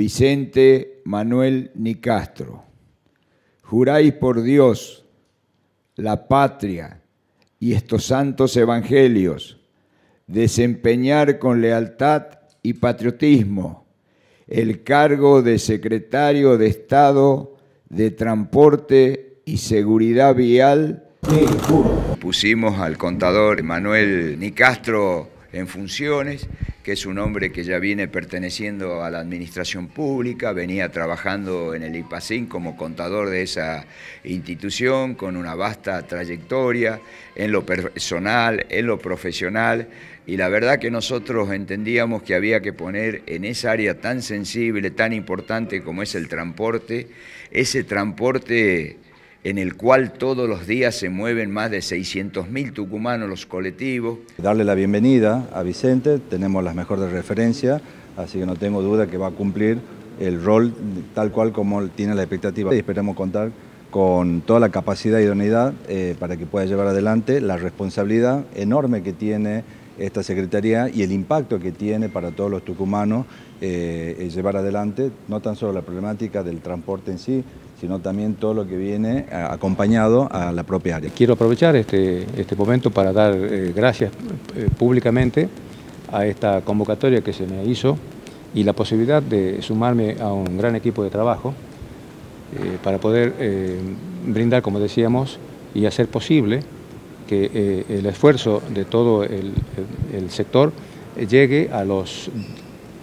Vicente Manuel Nicastro. Juráis por Dios, la patria y estos santos evangelios desempeñar con lealtad y patriotismo el cargo de secretario de Estado de Transporte y Seguridad Vial. Pusimos al contador Manuel Nicastro en funciones, que es un hombre que ya viene perteneciendo a la administración pública, venía trabajando en el IPACIN como contador de esa institución, con una vasta trayectoria en lo personal, en lo profesional, y la verdad que nosotros entendíamos que había que poner en esa área tan sensible, tan importante como es el transporte, ese transporte en el cual todos los días se mueven más de 600.000 tucumanos los colectivos. Darle la bienvenida a Vicente, tenemos las mejores referencias, así que no tengo duda que va a cumplir el rol tal cual como tiene la expectativa. Y esperemos contar con toda la capacidad y idoneidad eh, para que pueda llevar adelante la responsabilidad enorme que tiene esta Secretaría y el impacto que tiene para todos los tucumanos eh, llevar adelante no tan solo la problemática del transporte en sí, sino también todo lo que viene eh, acompañado a la propia área. Quiero aprovechar este, este momento para dar eh, gracias públicamente a esta convocatoria que se me hizo y la posibilidad de sumarme a un gran equipo de trabajo para poder brindar, como decíamos, y hacer posible que eh, el esfuerzo de todo el, sector llegue a los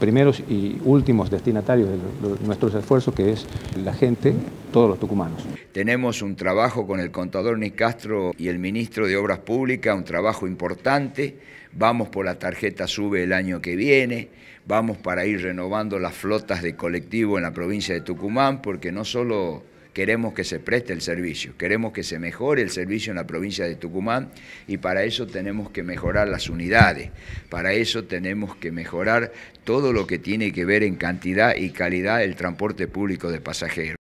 primeros y últimos destinatarios de nuestros esfuerzos, que es la gente, todos los tucumanos. Tenemos un trabajo con el contador Nicastro y el ministro de Obras Públicas, un trabajo importante. Vamos por la tarjeta SUBE el año que viene, vamos para ir renovando las flotas de colectivo en la provincia de Tucumán, porque no solo queremos que se preste el servicio, queremos que se mejore el servicio en la provincia de Tucumán y para eso tenemos que mejorar las unidades, para eso tenemos que mejorar todo lo que tiene que ver en cantidad y calidad del transporte público de pasajeros.